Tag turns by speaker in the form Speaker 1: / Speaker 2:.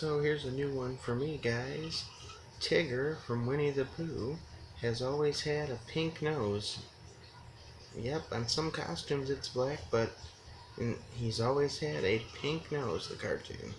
Speaker 1: So here's a new one for me, guys. Tigger from Winnie the Pooh has always had a pink nose. Yep, on some costumes it's black, but he's always had a pink nose, the cartoon.